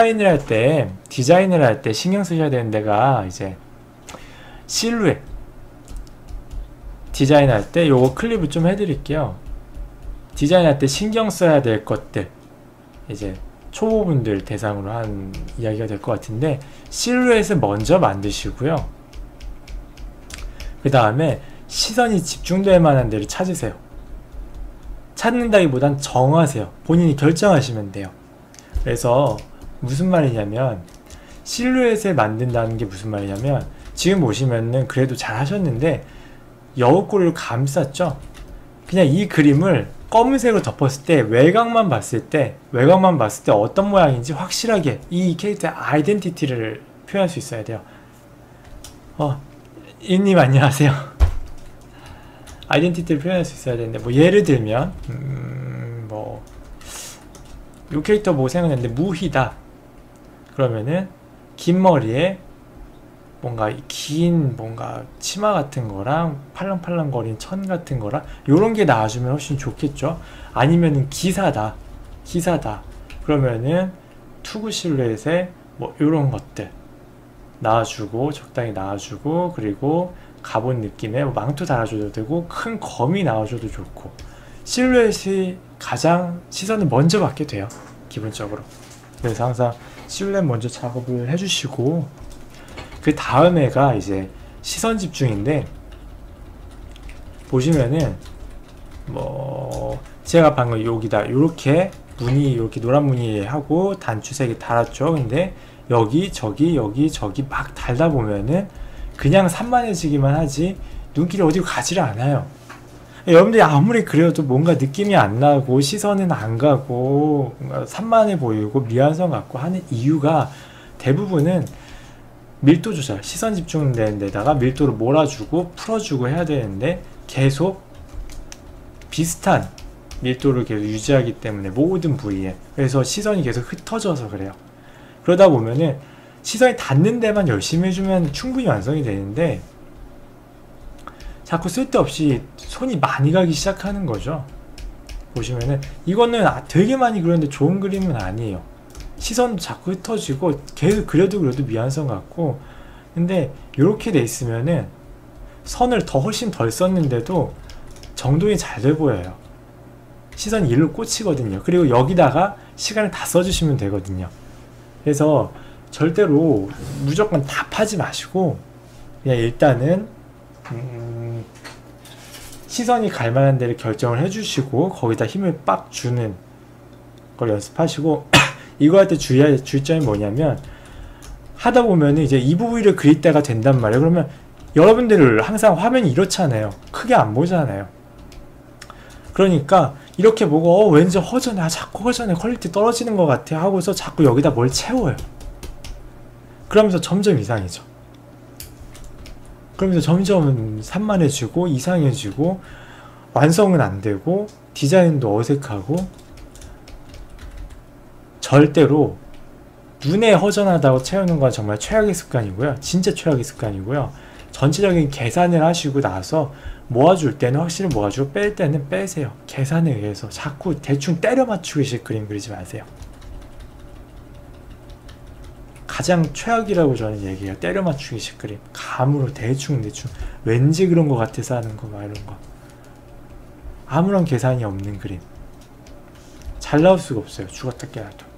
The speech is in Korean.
디자인을 할 때 디자인을 할 때 신경 쓰셔야 되는 데가 이제 실루엣. 디자인할 때 요거 클립을 좀 해드릴게요. 디자인할 때 신경 써야 될 것들. 이제 초보분들 대상으로 한 이야기가 될 것 같은데 실루엣을 먼저 만드시고요. 그 다음에 시선이 집중될 만한 데를 찾으세요. 찾는다기보단 정하세요. 본인이 결정하시면 돼요. 그래서 무슨 말이냐면 실루엣을 만든다는 게 무슨 말이냐면 지금 보시면은 그래도 잘 하셨는데 여우꼬리를 감쌌죠? 그냥 이 그림을 검은색으로 덮었을 때 외곽만 봤을 때 외곽만 봤을 때 어떤 모양인지 확실하게 이 캐릭터의 아이덴티티를 표현할 수 있어야 돼요. 어 이님 안녕하세요. 아이덴티티를 표현할 수 있어야 되는데 뭐 예를 들면 음, 뭐요 캐릭터 뭐 생각났는데 무희다 그러면은 긴 머리에 뭔가 긴 뭔가 치마 같은 거랑 팔랑팔랑거린 천 같은 거랑 요런 게 나와주면 훨씬 좋겠죠? 아니면은 기사다. 기사다. 그러면은 투구 실루엣에 뭐 요런 것들 나와주고 적당히 나와주고 그리고 가본 느낌의 뭐 망토 달아줘도 되고 큰 검이 나와줘도 좋고 실루엣이 가장 시선을 먼저 받게 돼요 기본적으로. 그래서 항상 실루엣 먼저 작업을 해주시고 그 다음에가 이제 시선 집중인데 보시면은 뭐 제가 방금 여기다 이렇게 무늬 이렇게 노란 무늬 하고 단추색이 달았죠. 근데 여기 저기 여기 저기 막 달다 보면은 그냥 산만해지기만 하지 눈길이 어디로 가지를 않아요 여러분들이 아무리 그래도 뭔가 느낌이 안 나고 시선은 안 가고 산만해 보이고 미완성 같고 하는 이유가 대부분은 밀도 조절, 시선 집중되는 데다가 밀도를 몰아주고 풀어주고 해야 되는데 계속 비슷한 밀도를 계속 유지하기 때문에 모든 부위에. 그래서 시선이 계속 흩어져서 그래요. 그러다 보면은 시선이 닿는 데만 열심히 해주면 충분히 완성이 되는데 자꾸 쓸데없이 손이 많이 가기 시작하는 거죠. 보시면은 이거는 아, 되게 많이 그렸는데 좋은 그림은 아니에요. 시선 자꾸 흩어지고 계속 그려도 그려도 미완성 같고. 근데 이렇게 돼 있으면은 선을 더 훨씬 덜 썼는데도 정돈이 잘 돼 보여요. 시선이 일로 꽂히거든요. 그리고 여기다가 시간을 다 써주시면 되거든요. 그래서 절대로 무조건 다 파지 마시고 그냥 일단은 음 시선이 갈 만한 데를 결정을 해주시고 거기다 힘을 빡 주는 걸 연습하시고 이거 할 때 주의할 주의점이 뭐냐면 하다 보면 이제 이 부위를 그릴 때가 된단 말이에요. 그러면 여러분들 항상 화면이 이렇잖아요. 크게 안 보잖아요. 그러니까 이렇게 보고 어 왠지 허전해 아 자꾸 허전해 quality 떨어지는 것 같아 하고서 자꾸 여기다 뭘 채워요. 그러면서 점점 이상해져. 그러면서 점점 산만해지고 이상해지고 완성은 안 되고 디자인도 어색하고 절대로 눈에 허전하다고 채우는 건 정말 최악의 습관이고요. 진짜 최악의 습관이고요. 전체적인 계산을 하시고 나서 모아줄 때는 확실히 모아주고 뺄 때는 빼세요. 계산에 의해서 자꾸 대충 때려 맞추기식 그림 그리지 마세요. 가장 최악이라고 저는 얘기해요. 때려 맞추기식 그림. 감으로 대충 대충 왠지 그런 것 같아서 하는 거 막 이런 거. 아무런 계산이 없는 그림. 잘 나올 수가 없어요. 죽었다 깨어나도.